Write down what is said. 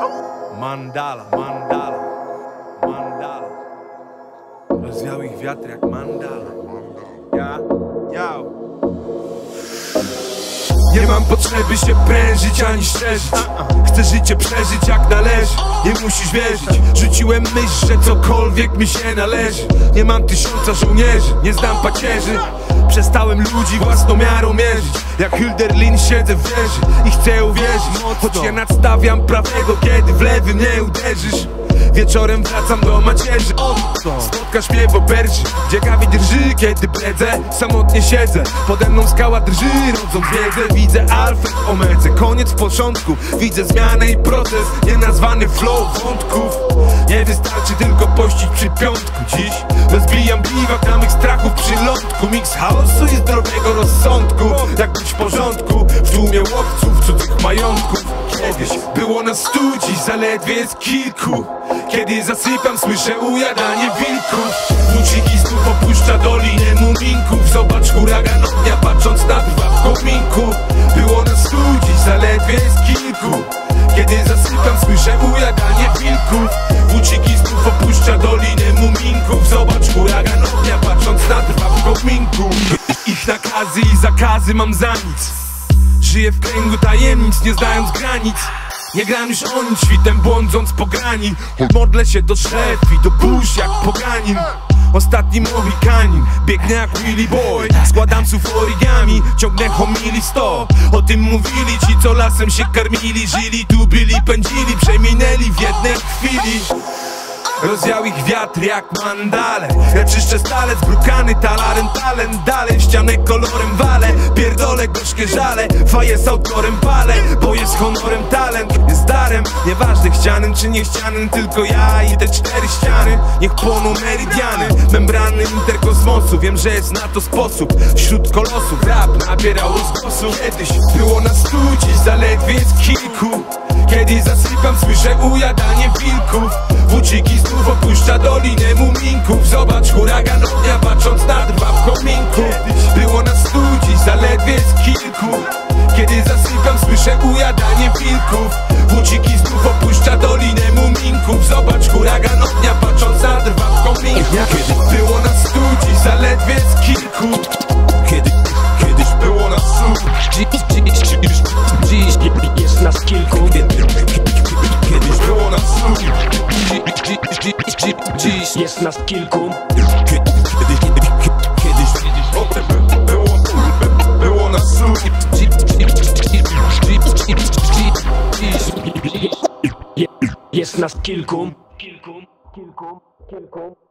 Mandala, mandala, mandala. Rozwiał ich wiatr jak mandala. Ja, ja. Nie mam potrzeby się prężyć ani szczerzyć Chcę życie przeżyć jak należy. Nie musisz wierzyć. Rzuciłem myśl, że cokolwiek mi się należy. Nie mam tysiąca żołnierzy. Nie znam pacierzy Przestałem ludzi własną miarą mierzyć. Jak Hilderlin siedzę w wieży I chcę uwierzyć. Choć ja nadstawiam prawego Kiedy w lewy mnie uderzysz Wieczorem wracam do macierzy. Spotkasz mnie w opercie Gdzie kawie drży, kiedy bredzę. Samotnie siedzę, pode mną skała drży Rodząc wiedzę, widzę alfę omece Koniec w początku, widzę zmianę i proces. Nienazwany flow wątków. Nie wystarczy tylko pościć przy piątku. Dziś rozbijam biwak na mych strachów przy lądku. Miks chaosu i zdrowego rozsądku. Jak być w porządku. W tłumie łowców cudzych majątków Było nas stu, dziś zaledwie jest kilku. Kiedy zasypiam słyszę ujadanie wilków Włóczyki znów opuszcza dolinę muminków Zobacz huragan ognia patrząc na dwa w kominku Było nas stu, dziś zaledwie jest kilku. Kiedy zasypiam słyszę ujadanie wilków Włóczyki znów opuszcza dolinę muminków Zobacz huragan ognia patrząc na dwa w kominku Ich nakazy i zakazy mam za nic Żyję w kręgu tajemnic, nie znając granic. Nie gram już o nic, świtem błądząc po grani. Modlę się do szef i do burz jak poganin. Ostatni Mohikanin, biegnę jak Willy Boy. Składam słów origami, ciągnę homili sto. O tym mówili ci, co lasem się karmili. Żyli, tu byli, pędzili, przeminęli w jednej chwili Rozwiał ich wiatr jak mandale. Ja czyszczę stale, zbrukany talarem talent Dalej. Ścianę kolorem wale. Pierdolę gorzkie żale. Faję z autorem palę Bo jest honorem talent Jest darem. Nieważne chcianym czy niechcianym Tylko ja i te cztery ściany. Niech płoną meridiany. Membrany interkosmosu. Wiem, że jest na to sposób. Wśród kolosów rap nabierał rozgłosu. Kiedyś było nas stu, dziś zaledwie jest kilku kiedy zasypam słyszę ujadanie wilków Włóczyki znów opuszcza dolinę muminków Zobacz huragan ognia patrząc na drwa w kominku Było nas stu, dziś zaledwie jest kilku Kiedy zasypam słyszę ujadanie wilków Włóczyki znów opuszcza dolinę muminków Zobacz huragan ognia patrząc na drwa w kominku Kiedy było nas stu, dziś zaledwie jest kilku Kiedy, kiedyś było nas stu Dziś, dziś, dziś, dziś jest nas kilku dziś, dziś, jest nas kilku. Kiedyś, kiedyś, było, było nas jest nas kilku. Kilku, kilku, kilku